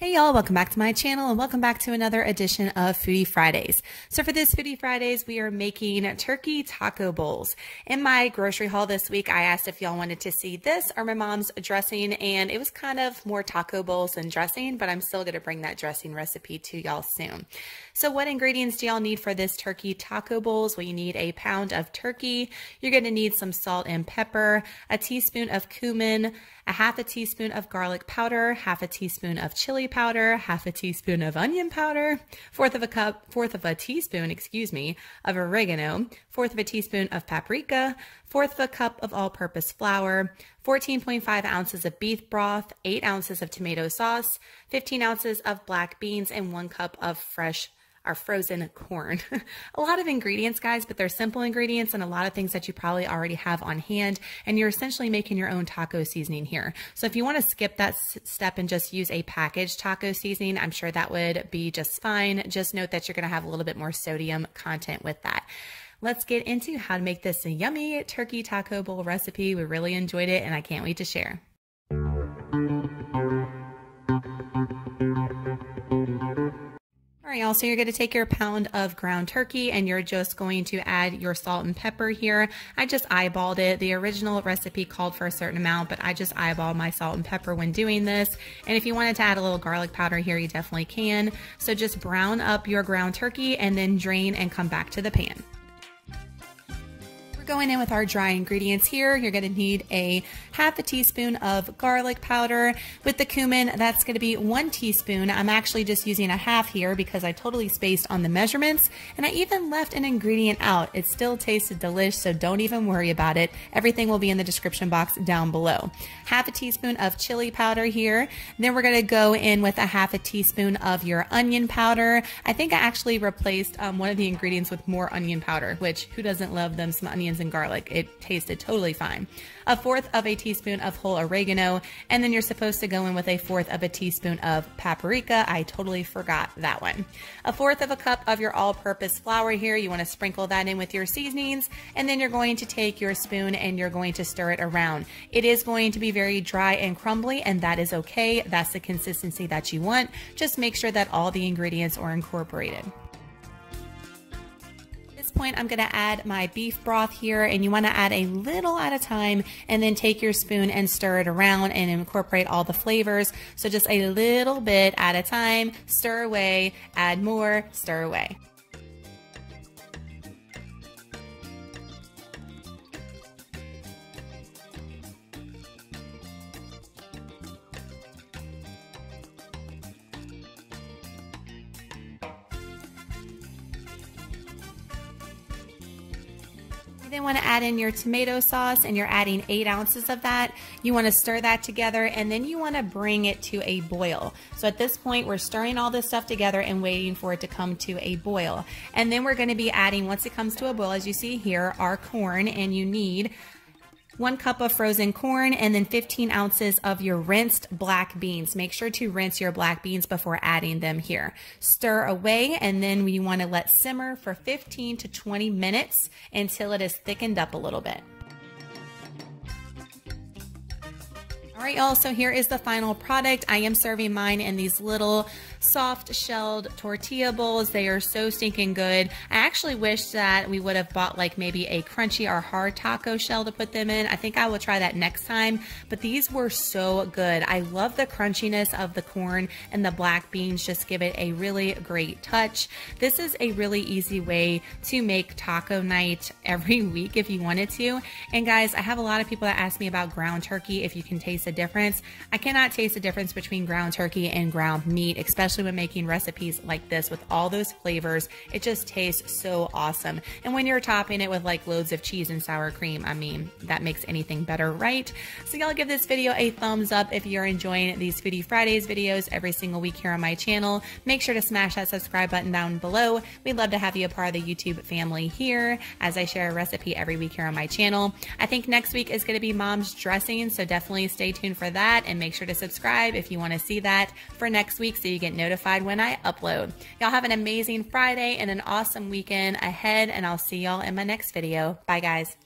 Hey y'all, welcome back to my channel and welcome back to another edition of Foodie Fridays. So for this Foodie Fridays, we are making turkey taco bowls. In my grocery haul this week, I asked if y'all wanted to see this or my mom's dressing and it was kind of more taco bowls than dressing, but I'm still going to bring that dressing recipe to y'all soon. So what ingredients do y'all need for this turkey taco bowls? Well, you need a pound of turkey. You're going to need some salt and pepper, a teaspoon of cumin, a half a teaspoon of garlic powder, half a teaspoon of chili powder, half a teaspoon of onion powder, fourth of a cup, fourth of a teaspoon, excuse me, of oregano, fourth of a teaspoon of paprika, fourth of a cup of all-purpose flour, 14.5 ounces of beef broth, 8 ounces of tomato sauce, 15 ounces of black beans, and 1 cup of fresh our frozen corn. a lot of ingredients, guys, but they're simple ingredients and a lot of things that you probably already have on hand. And you're essentially making your own taco seasoning here. So if you want to skip that step and just use a packaged taco seasoning, I'm sure that would be just fine. Just note that you're going to have a little bit more sodium content with that. Let's get into how to make this yummy turkey taco bowl recipe. We really enjoyed it and I can't wait to share. All right, y'all, so you're going to take your pound of ground turkey and you're just going to add your salt and pepper here. I just eyeballed it. The original recipe called for a certain amount, but I just eyeballed my salt and pepper when doing this. And if you wanted to add a little garlic powder here, you definitely can. So just brown up your ground turkey and then drain and come back to the pan going in with our dry ingredients here. You're going to need a half a teaspoon of garlic powder. With the cumin, that's going to be one teaspoon. I'm actually just using a half here because I totally spaced on the measurements and I even left an ingredient out. It still tasted delicious, so don't even worry about it. Everything will be in the description box down below. Half a teaspoon of chili powder here. Then we're going to go in with a half a teaspoon of your onion powder. I think I actually replaced um, one of the ingredients with more onion powder, which who doesn't love them some onions and garlic. It tasted totally fine. A fourth of a teaspoon of whole oregano, and then you're supposed to go in with a fourth of a teaspoon of paprika. I totally forgot that one. A fourth of a cup of your all-purpose flour here. You want to sprinkle that in with your seasonings, and then you're going to take your spoon and you're going to stir it around. It is going to be very dry and crumbly, and that is okay. That's the consistency that you want. Just make sure that all the ingredients are incorporated point, I'm going to add my beef broth here, and you want to add a little at a time, and then take your spoon and stir it around and incorporate all the flavors. So just a little bit at a time, stir away, add more, stir away. Then want to add in your tomato sauce and you're adding eight ounces of that. You want to stir that together and then you want to bring it to a boil. So at this point, we're stirring all this stuff together and waiting for it to come to a boil. And then we're going to be adding, once it comes to a boil, as you see here, our corn and you need one cup of frozen corn, and then 15 ounces of your rinsed black beans. Make sure to rinse your black beans before adding them here. Stir away, and then we want to let simmer for 15 to 20 minutes until it is thickened up a little bit. All right, y'all, so here is the final product. I am serving mine in these little soft shelled tortilla bowls. They are so stinking good. I actually wish that we would have bought like maybe a crunchy or hard taco shell to put them in. I think I will try that next time, but these were so good. I love the crunchiness of the corn and the black beans just give it a really great touch. This is a really easy way to make taco night every week if you wanted to. And guys, I have a lot of people that ask me about ground turkey if you can taste difference. I cannot taste the difference between ground turkey and ground meat, especially when making recipes like this with all those flavors. It just tastes so awesome. And when you're topping it with like loads of cheese and sour cream, I mean, that makes anything better, right? So y'all give this video a thumbs up if you're enjoying these Foodie Fridays videos every single week here on my channel. Make sure to smash that subscribe button down below. We'd love to have you a part of the YouTube family here as I share a recipe every week here on my channel. I think next week is going to be mom's dressing, so definitely stay tuned tuned for that and make sure to subscribe if you want to see that for next week so you get notified when I upload. Y'all have an amazing Friday and an awesome weekend ahead, and I'll see y'all in my next video. Bye, guys.